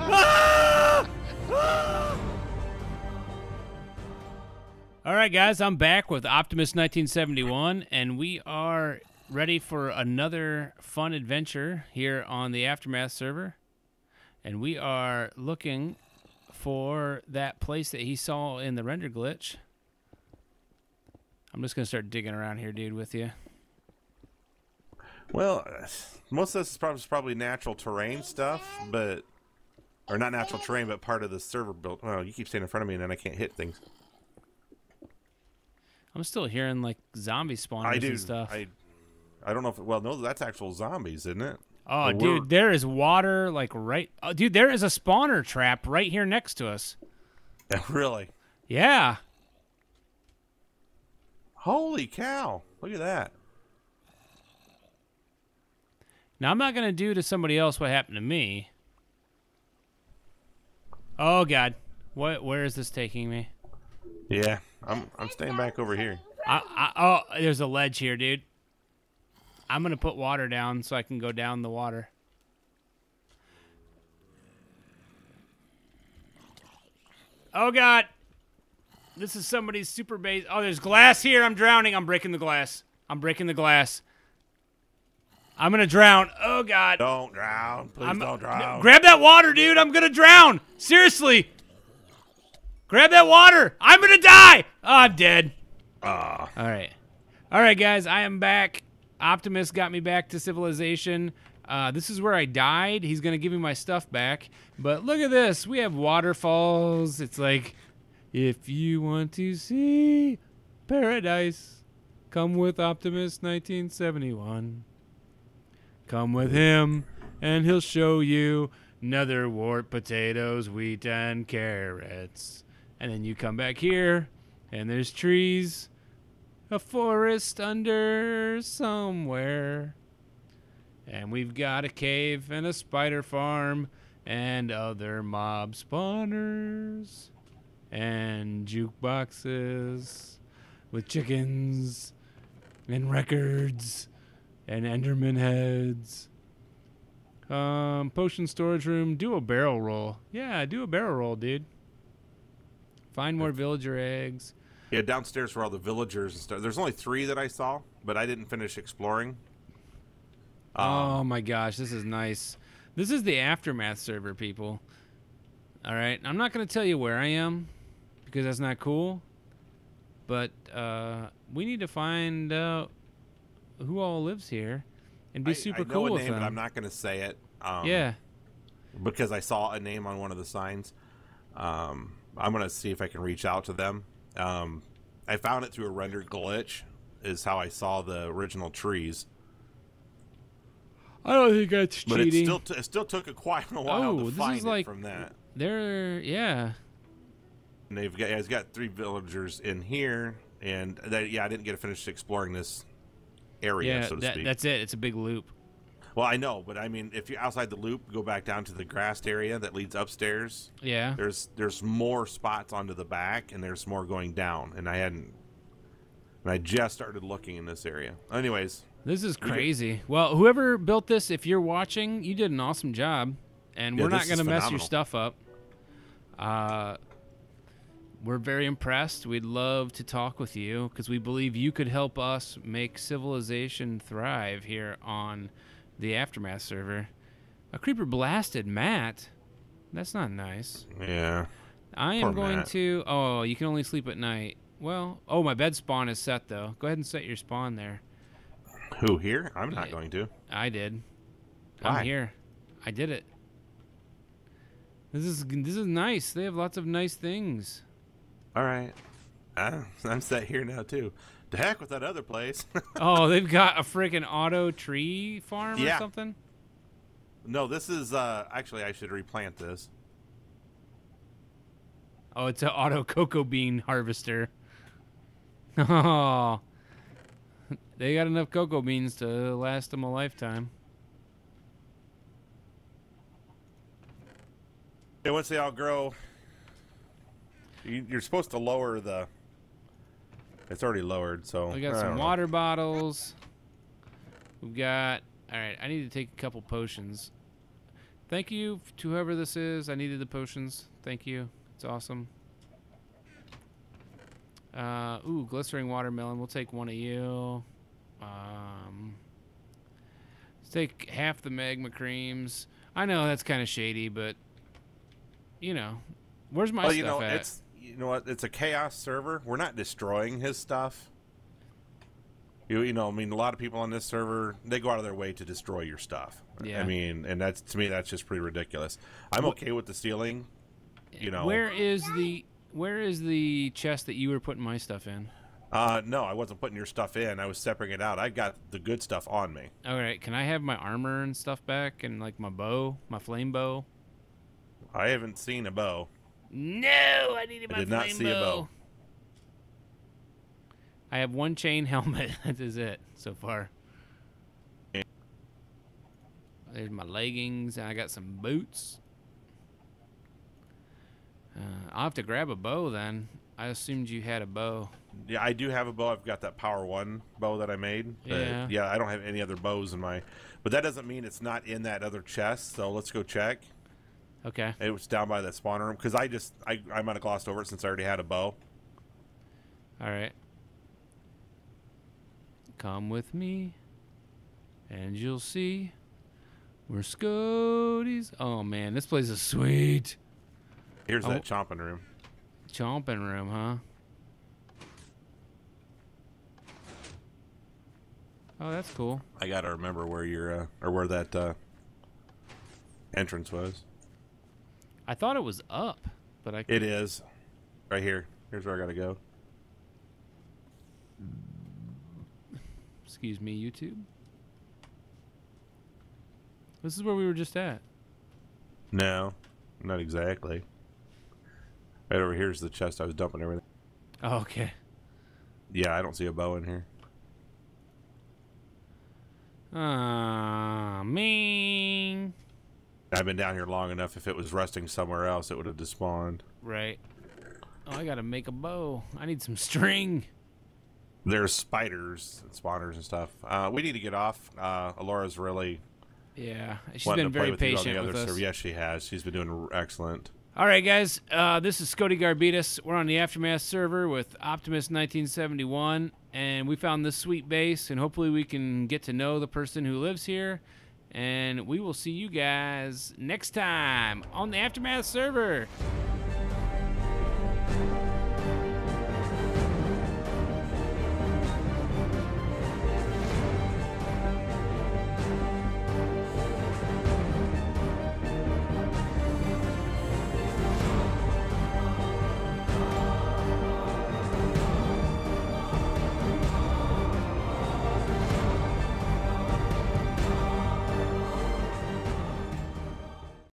All right, guys, I'm back with Optimus 1971, and we are ready for another fun adventure here on the Aftermath server. And we are looking for that place that he saw in the render glitch. I'm just going to start digging around here, dude, with you. Well, most of this is probably, natural terrain stuff, but or not natural terrain, but part of the server built. Oh, you keep staying in front of me, and then I can't hit things. I'm still hearing like zombie spawners I do. and stuff. I I don't know if well, no, that's actual zombies, isn't it? Oh, dude, there is water like right. Oh, dude, there is a spawner trap right here next to us. really? Yeah. Holy cow! Look at that. Now I'm not gonna do to somebody else what happened to me. Oh God, what? Where is this taking me? Yeah, I'm I'm staying back over here. I, I, oh, there's a ledge here, dude. I'm gonna put water down so I can go down the water. Oh God, this is somebody's super base. Oh, there's glass here. I'm drowning. I'm breaking the glass. I'm breaking the glass. I'm gonna drown. Oh God. Don't drown, please I'm, don't drown. Grab that water, dude. I'm gonna drown. Seriously. Grab that water. I'm gonna die. Oh, I'm dead. Ah, All right. All right, guys. I am back. Optimus got me back to civilization. Uh, this is where I died. He's gonna give me my stuff back. But look at this. We have waterfalls. It's like, if you want to see paradise, come with Optimus 1971. Come with him, and he'll show you nether wart, potatoes, wheat, and carrots. And then you come back here, and there's trees, a forest under somewhere. And we've got a cave and a spider farm and other mob spawners and jukeboxes with chickens and records and Enderman heads. Um, potion storage room. Do a barrel roll. Yeah, do a barrel roll, dude. Find more villager eggs. Yeah. Downstairs were all the villagers and stuff. There's only three that I saw, but I didn't finish exploring. oh my gosh, this is nice. This is the aftermath server, people. All right, I'm not gonna tell you where I am because that's not cool. But uh, we need to find out who all lives here and be I, super I know cool a with name, them. but I'm not going to say it. Um, yeah. because I saw a name on one of the signs. Um, I'm gonna see if I can reach out to them. Um, I found it through a render glitch. Is how I saw the original trees, I don't think that's but cheating. it still t- it still took a quite a while Oh, to find it like- from that. They're yeah. And they've got yeah, it's got three villagers in here, and that, yeah, I didn't get to finish exploring this area, Yeah, so to that, speak. that's it. It's a big loop. Well, I know, but I mean, if you're outside the loop, go back down to the grassed area that leads upstairs. Yeah. There's there's more spots onto the back, and there's more going down, and I hadn't. And I just started looking in this area. Anyways, This is crazy. Well, whoever built this, if you're watching, you did an awesome job, and Yeah, we're not going to mess your stuff up. Uh, we're very impressed. We'd love to talk with you because we believe you could help us make civilization thrive here on the Aftermath server. A creeper blasted Matt. That's not nice. yeah, I am Poor going Matt. to. Oh, you can only sleep at night. Well, oh, my bed spawn is set though. Go ahead and set your spawn there. who here? I'm not Yeah. going to. I did. Why? I'm here. I did it. This is this is nice. They have lots of nice things. All right, I, I'm set here now too. To heck with that other place. oh, they've got a freaking auto tree farm or something. no, this is uh actually I should replant this. Oh, it's an auto cocoa bean harvester. Oh, they got enough cocoa beans to last them a lifetime. And once they all grow, you're supposed to lower the. It's already lowered, so. We got I some don't know. water bottles. We've got. All right, I need to take a couple potions. Thank you to whoever this is. I needed the potions. Thank you. It's awesome. Uh, ooh, glistering watermelon. We'll take one of you. Um, let's take half the magma creams. I know that's kind of shady, but you know, where's my Well, stuff you know, at? it's you know what? It's a chaos server. We're not destroying his stuff. You, you know, I mean, a lot of people on this server they go out of their way to destroy your stuff. Yeah. I mean, and that's to me that's just pretty ridiculous. I'm okay with the stealing. You know, where is the where is the chest that you were putting my stuff in? Uh, no, I wasn't putting your stuff in. I was separating it out. I got the good stuff on me. All right, can I have my armor and stuff back and like my bow, my flame bow? I haven't seen a bow. No, I needed I my did not flame see a bow. I have one chain helmet. that is it so far. There's my leggings, and I got some boots. Uh, I'll have to grab a bow then. I assumed you had a bow. Yeah, I do have a bow. I've got that Power One bow that I made. but, Yeah. yeah, I don't have any other bows in my. But that doesn't mean it's not in that other chest. So let's go check. Okay. It was down by the spawner room because I just I I might have glossed over it since I already had a bow. All right. Come with me, and you'll see we're Scoti's. Oh man, this place is sweet. Here's Oh. that chomping room. Chomping room, huh? Oh, that's cool. I gotta remember where your uh, or where that uh, entrance was. I thought it was up, but I It is right here. Here's where I gotta go. excuse me, YouTube. This is where we were just at. No, not exactly. Right over here's the chest I was dumping everything. Oh, okay. Yeah, I don't see a bow in here. Ah, man. I've been down here long enough. If it was resting somewhere else, it would have despawned. Right. Oh, I gotta make a bow. I need some string. There's spiders and spawners and stuff. Uh, we need to get off. Uh, Alora's really Yeah, she's been very with patient with us. server. Yes, she has. She's been doing excellent. All right, guys. Uh, this is Scoti Garbidis. We're on the Aftermath server with Optimus 1971, and we found this sweet base, and hopefully we can get to know the person who lives here. And we will see you guys next time on the Aftermath server.